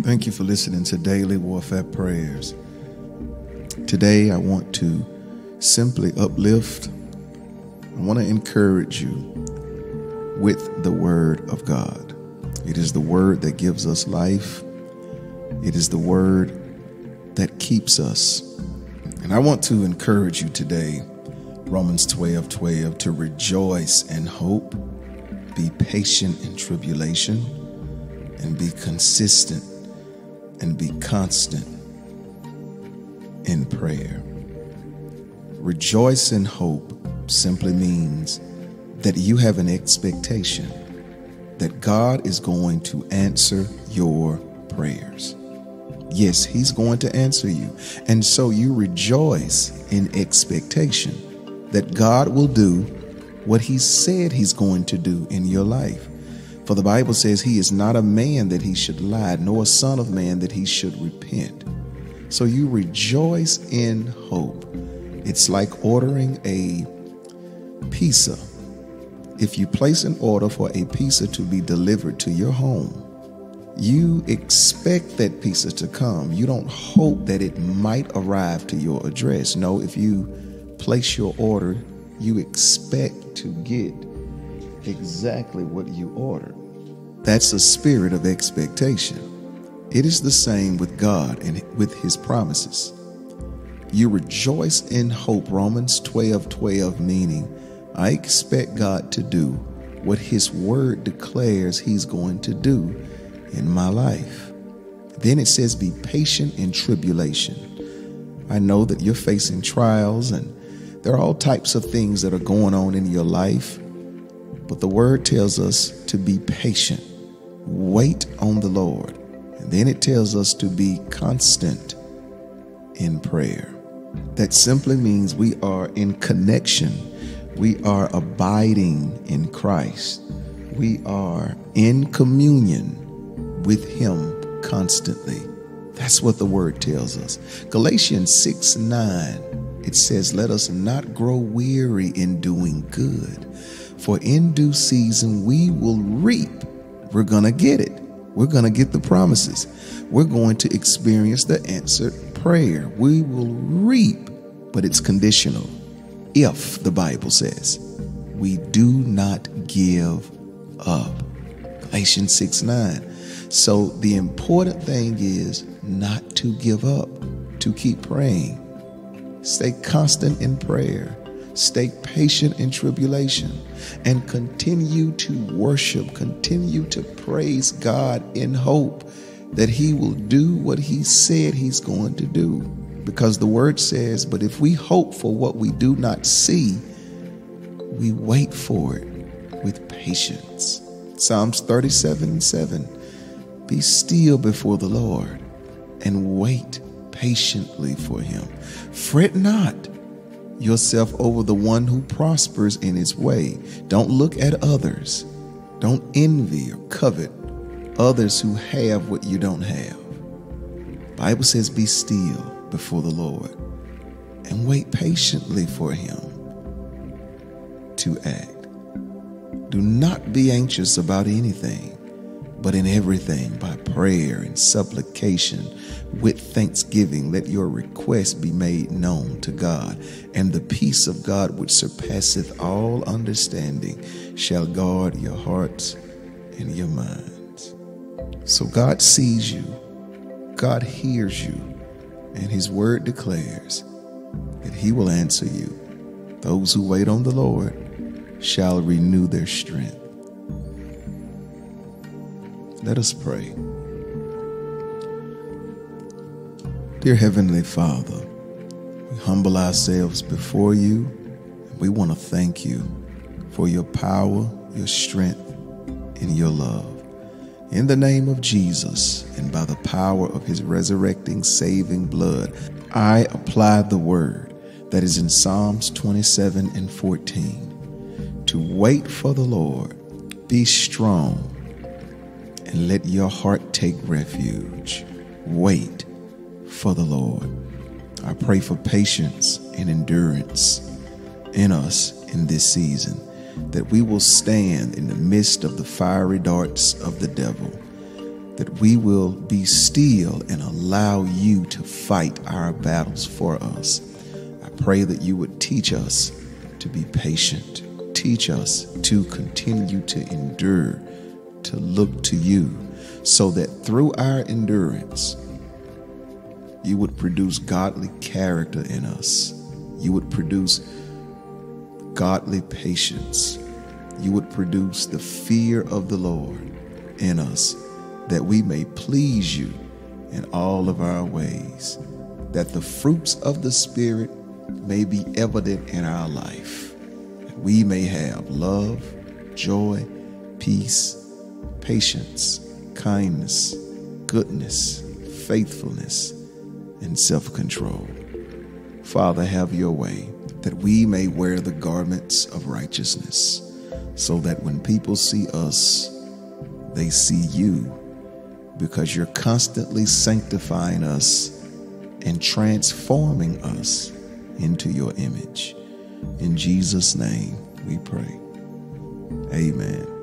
Thank you for listening to Daily Warfare Prayers. Today, I want to simply uplift, I want to encourage you with the Word of God. It is the Word that gives us life, it is the Word that keeps us. And I want to encourage you today, Romans 12 12, to rejoice and hope, be patient in tribulation, and be consistent and be constant in prayer. Rejoice in hope simply means that you have an expectation that God is going to answer your prayers. Yes, He's going to answer you. And so you rejoice in expectation that God will do what He said He's going to do in your life. For the Bible says he is not a man that he should lie, nor a son of man that he should repent. So you rejoice in hope. It's like ordering a pizza. If you place an order for a pizza to be delivered to your home, you expect that pizza to come. You don't hope that it might arrive to your address. No, if you place your order, you expect to get exactly what you ordered. That's a spirit of expectation. It is the same with God and with his promises. You rejoice in hope, Romans 12 12, meaning, I expect God to do what his word declares he's going to do in my life. Then it says, Be patient in tribulation. I know that you're facing trials and there are all types of things that are going on in your life. But the word tells us to be patient, wait on the Lord. And then it tells us to be constant in prayer. That simply means we are in connection, we are abiding in Christ, we are in communion with Him constantly. That's what the word tells us. Galatians 6 9, it says, Let us not grow weary in doing good for in due season we will reap. We're going to get it. We're going to get the promises. We're going to experience the answered prayer. We will reap, but it's conditional. If the Bible says we do not give up. Galatians 6 9. So the important thing is not to give up, to keep praying. Stay constant in prayer Stay patient in tribulation and continue to worship, continue to praise God in hope that He will do what He said He's going to do. Because the word says, But if we hope for what we do not see, we wait for it with patience. Psalms 37 7. Be still before the Lord and wait patiently for Him. Fret not yourself over the one who prospers in his way. Don't look at others. Don't envy or covet others who have what you don't have. Bible says be still before the Lord and wait patiently for him to act. Do not be anxious about anything but in everything, by prayer and supplication, with thanksgiving, let your requests be made known to God. And the peace of God, which surpasseth all understanding, shall guard your hearts and your minds. So God sees you, God hears you, and His word declares that He will answer you. Those who wait on the Lord shall renew their strength. Let us pray. Dear Heavenly Father, we humble ourselves before you. And We want to thank you for your power, your strength, and your love. In the name of Jesus and by the power of his resurrecting, saving blood, I apply the word that is in Psalms 27 and 14 to wait for the Lord, be strong and let your heart take refuge. Wait for the Lord. I pray for patience and endurance in us in this season, that we will stand in the midst of the fiery darts of the devil, that we will be still and allow you to fight our battles for us. I pray that you would teach us to be patient, teach us to continue to endure, to look to you, so that through our endurance, you would produce godly character in us. You would produce godly patience. You would produce the fear of the Lord in us that we may please you in all of our ways, that the fruits of the Spirit may be evident in our life, that we may have love, joy, peace, patience, kindness, goodness, faithfulness, and self control. Father, have your way that we may wear the garments of righteousness, so that when people see us, they see you because you're constantly sanctifying us and transforming us into your image. In Jesus' name we pray. Amen.